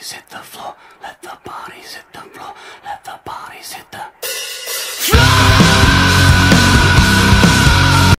Please hit the floor. Let